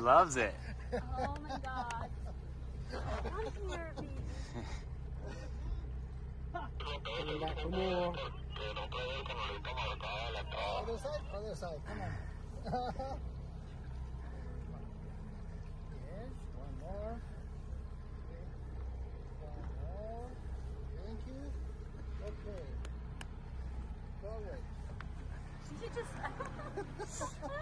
Loves it. Oh my god. Come here, Other side, other side, come on. yes, one more. One more. Thank you. Okay. Go away. Just...